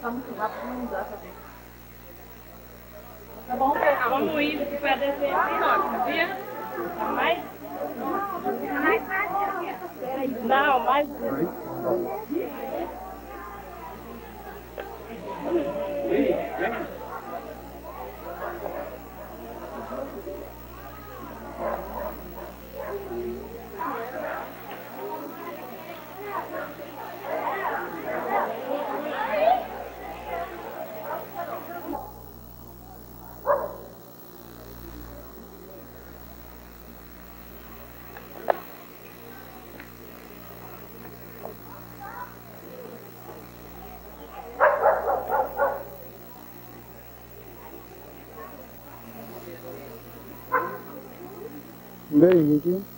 Tá muito rápido, não dá pra. Tá bom, pessoal? Vamos ir para descer aqui, ó, sabia? Tá mais? Não, mais. Very easy.